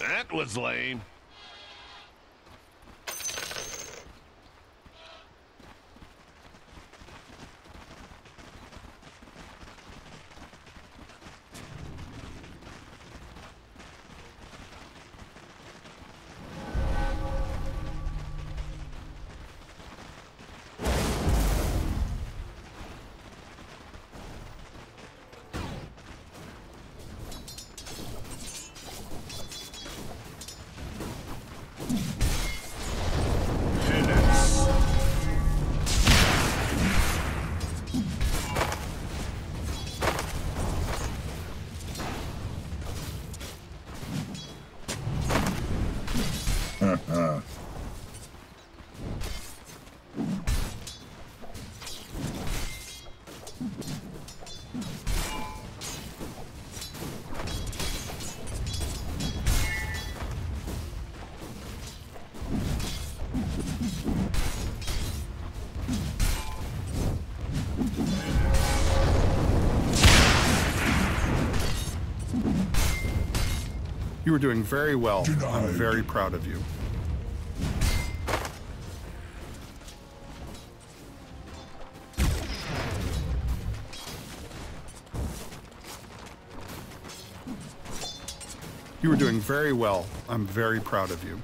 That was lame. You were doing very well. I'm very proud of you. You were doing very well. I'm very proud of you.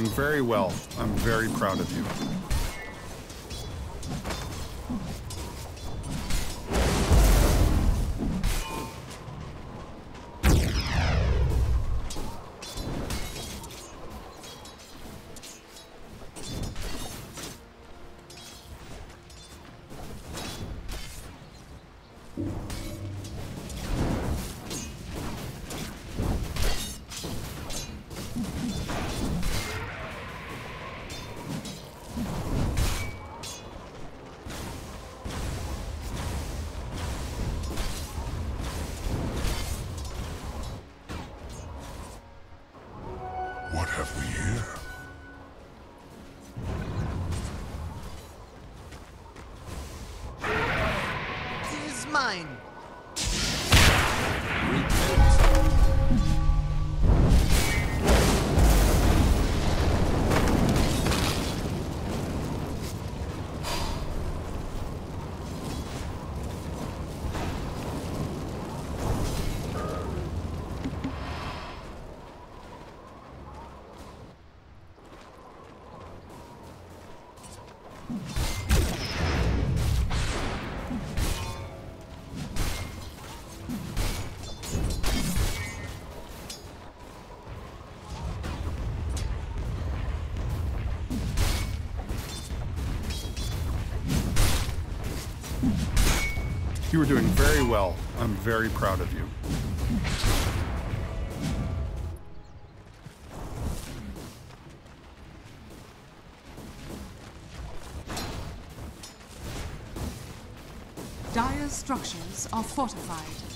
Doing very well. I'm very proud of you. What You were doing very well. I'm very proud of you. Dire's structures are fortified.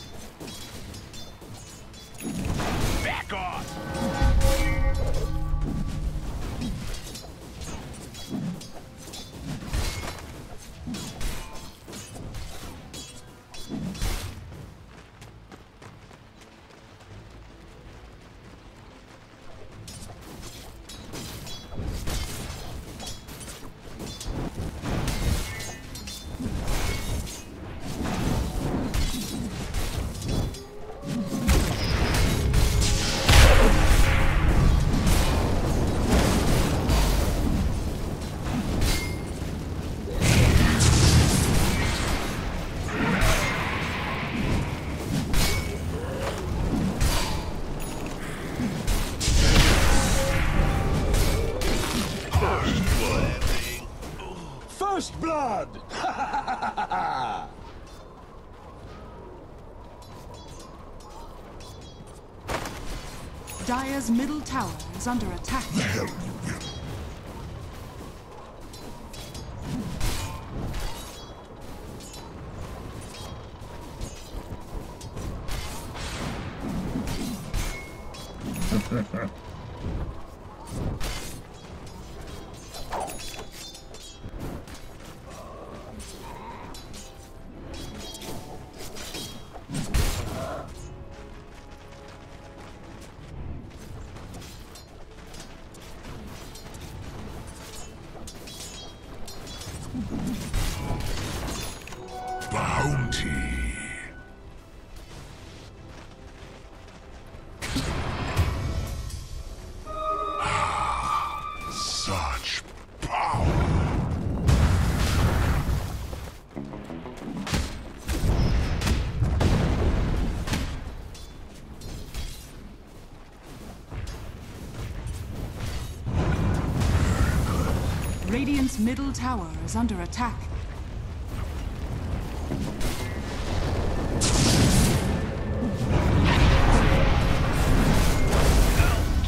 Under attack. Radiant's middle tower is under attack.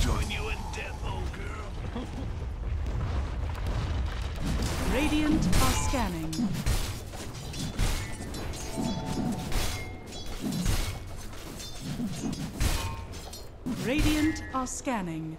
Join you in death, old girl. Radiant are scanning. Radiant are scanning.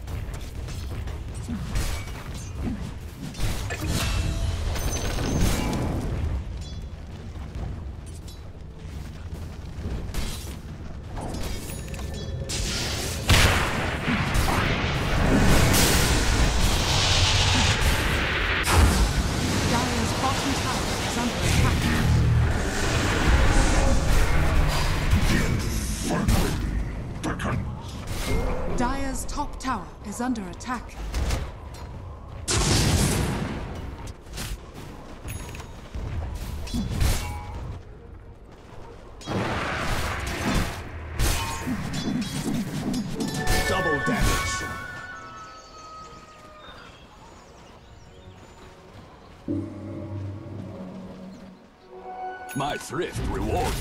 My thrift rewarded.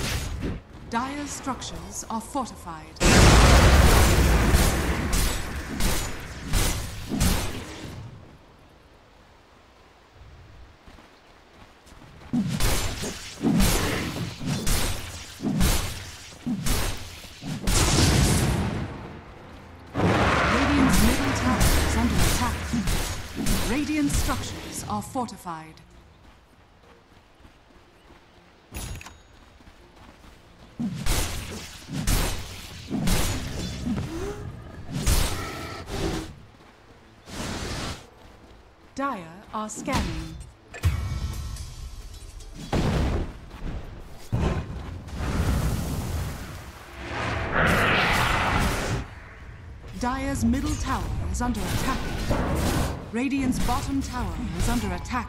Dire's structures are fortified. Radiant structures are fortified. Scanning. Dire's middle tower is under attack. Radiant's bottom tower is under attack.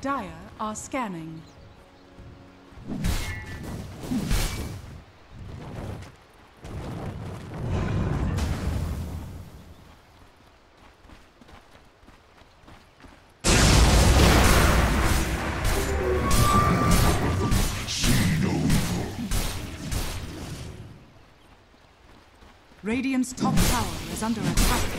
Dire are scanning. Radiant's top tower is under attack.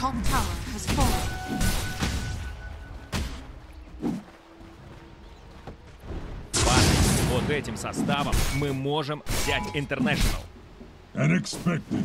Top tower has fallen. Парни, вот этим составом мы можем взять International. Unexpected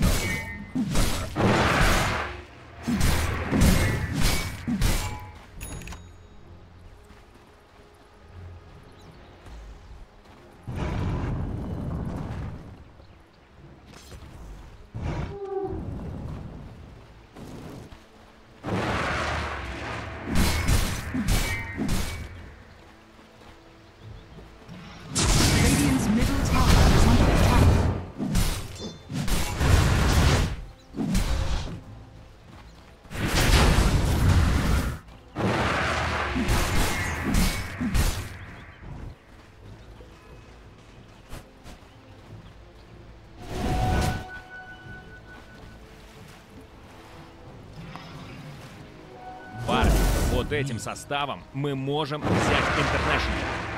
вот этим составом мы можем взять International.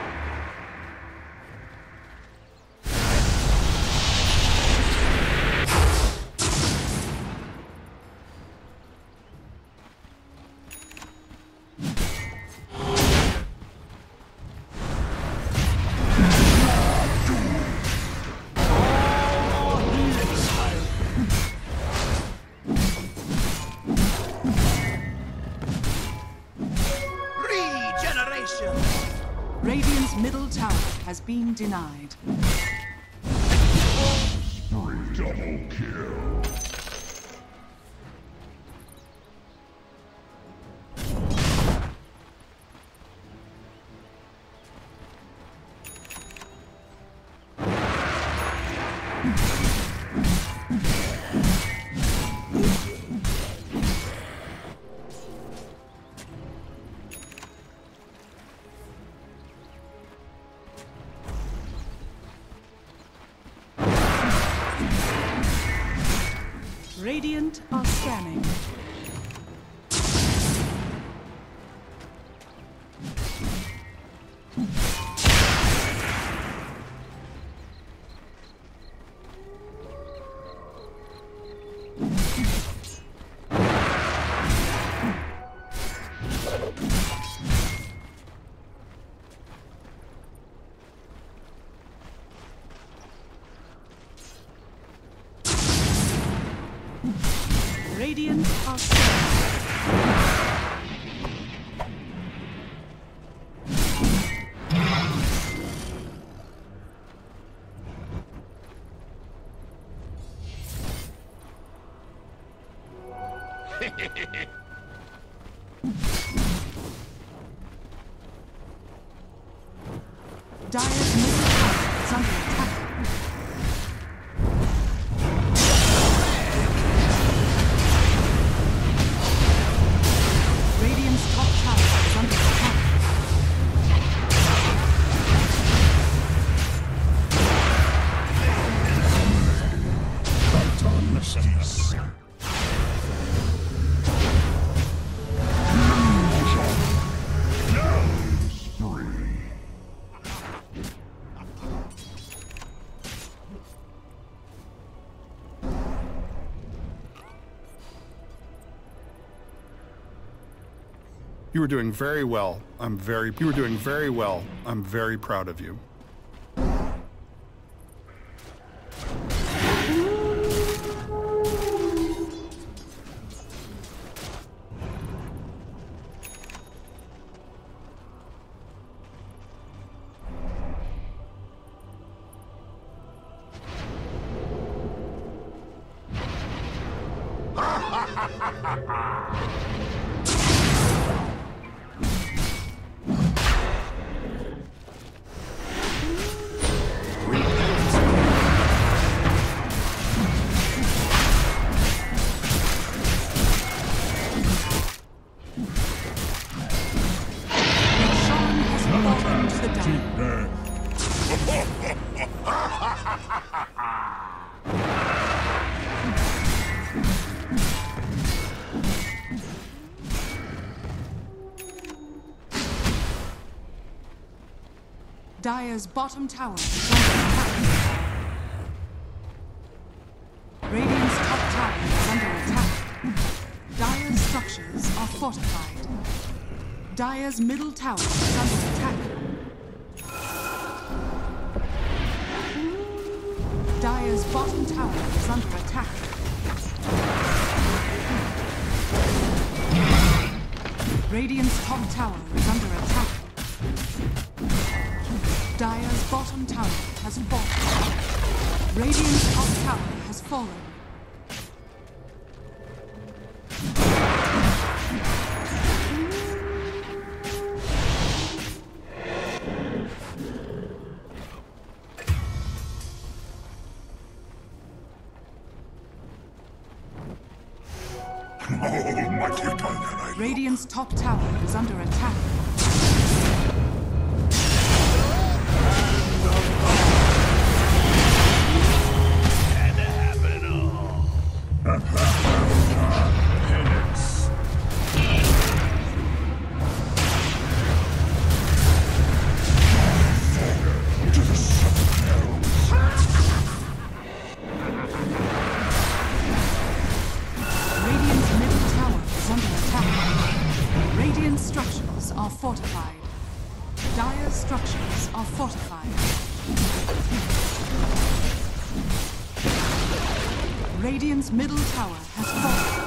Denied. Radiant are You were doing very well. I'm very. You were doing very well. I'm very proud of you. Dire's bottom tower is under attack. Radiant's top tower is under attack. Dire's structures are fortified. Dire's middle tower is under attack. Dire's bottom tower is under attack. Radiant's top tower is under attack. Bottom tower has fallen. Radiant's top tower has fallen. Structures are fortified. Dire structures are fortified. Radiant's middle tower has fallen.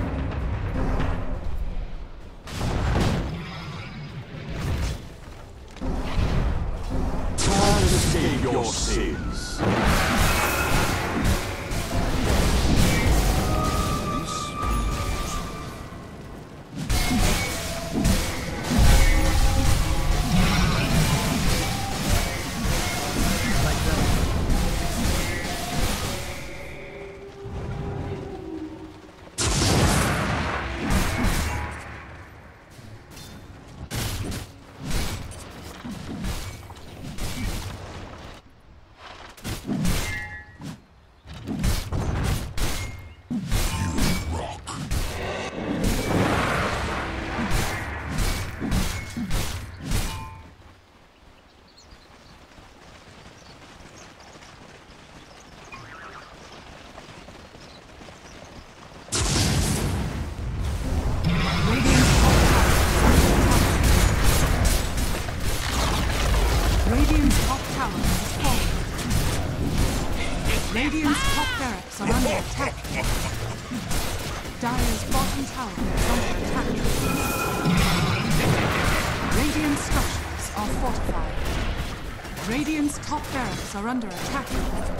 Are under attack. Bottom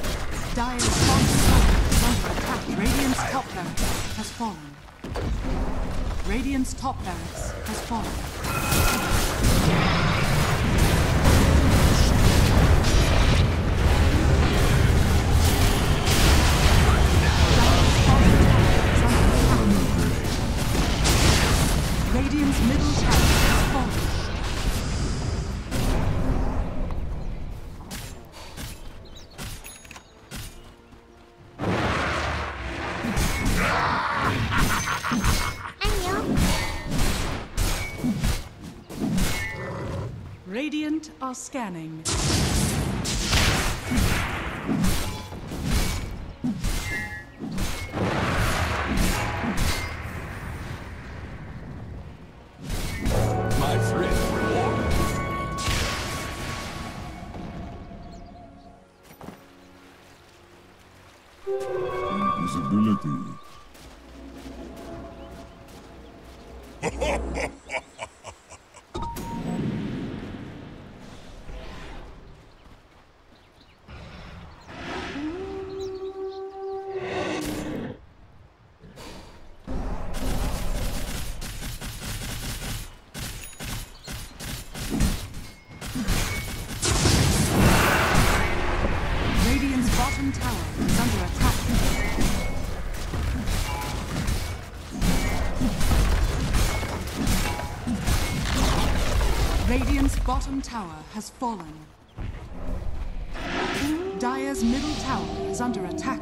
tower is under attack. Radiant's top barracks has fallen. Radiant's top barracks has fallen. Scanning. Tower has fallen. Dire's middle tower is under attack.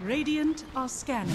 Radiant are scanning.